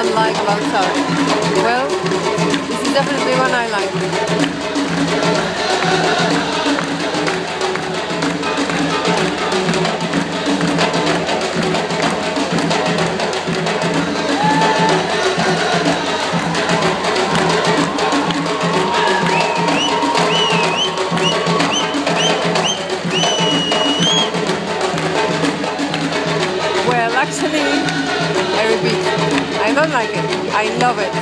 are. Well, this is definitely one I like. Well, actually, I repeat, I don't like it. I love it.